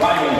Bye.